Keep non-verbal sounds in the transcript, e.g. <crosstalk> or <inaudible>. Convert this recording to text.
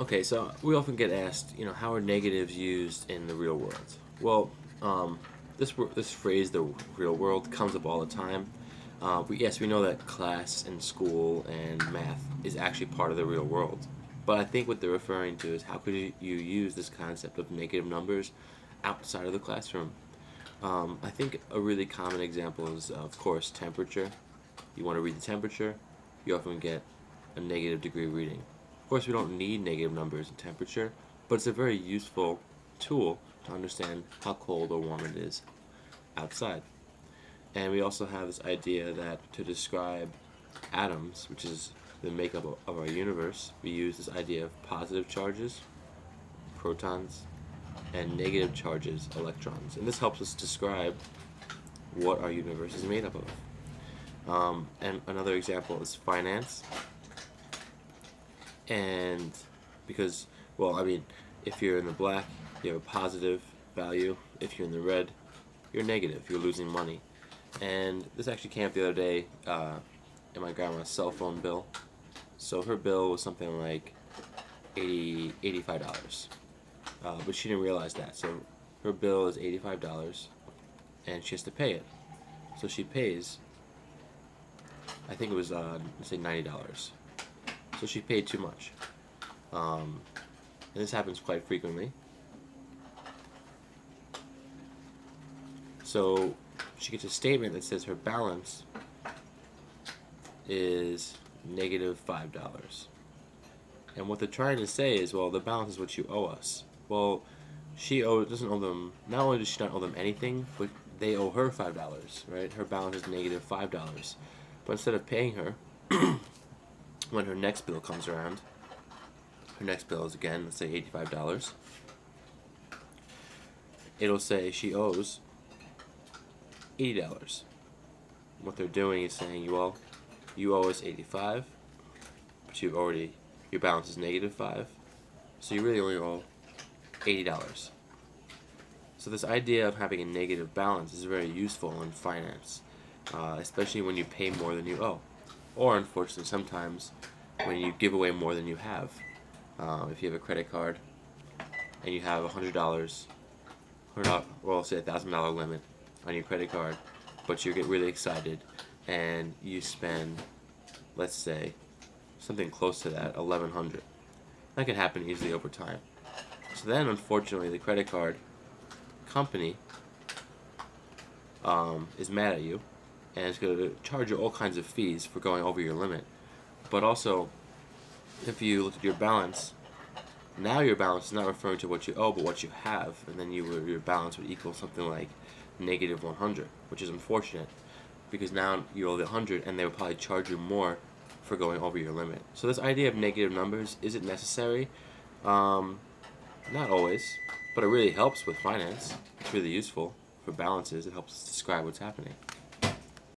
Okay, so we often get asked, you know, how are negatives used in the real world? Well, um, this this phrase, the real world, comes up all the time. Uh, we, yes, we know that class and school and math is actually part of the real world. But I think what they're referring to is how could you, use this concept of negative numbers outside of the classroom? Um, I think a really common example is, of course, temperature. You want to read the temperature, you often get a negative degree reading. Of course, we don't need negative numbers in temperature, but it's a very useful tool to understand how cold or warm it is outside. And we also have this idea that to describe atoms, which is the makeup of our universe, we use this idea of positive charges, protons, and negative charges, electrons. And this helps us describe what our universe is made up of. Um, and another example is finance and because well I mean if you're in the black you have a positive value. If you're in the red you're negative. You're losing money. And this actually came up the other day uh, in my grandma's cell phone bill. So her bill was something like 80 $85 uh, but she didn't realize that. So her bill is $85 and she has to pay it. So she pays I think it was uh, let's say $90 so she paid too much. Um, and this happens quite frequently. So she gets a statement that says her balance is negative five dollars. And what they're trying to say is, well, the balance is what you owe us. Well, she owe, doesn't owe them. Not only does she not owe them anything, but they owe her five dollars, right? Her balance is negative five dollars. But instead of paying her, <clears throat> when her next bill comes around, her next bill is again, let's say $85, it'll say she owes $80. What they're doing is saying, you all, you owe us 85 but you've already, your balance is negative 5 so you really only owe $80. So this idea of having a negative balance is very useful in finance, uh, especially when you pay more than you owe or unfortunately sometimes when you give away more than you have. Uh, if you have a credit card and you have a hundred dollars, or well, say a thousand dollar limit on your credit card, but you get really excited and you spend, let's say, something close to that, eleven hundred. That can happen easily over time. So then, unfortunately, the credit card company um, is mad at you and it's going to charge you all kinds of fees for going over your limit. But also, if you look at your balance, now your balance is not referring to what you owe, but what you have, and then you your balance would equal something like negative 100, which is unfortunate because now you owe the 100, and they would probably charge you more for going over your limit. So this idea of negative numbers is it necessary? Um, not always, but it really helps with finance. It's really useful for balances. It helps us describe what's happening.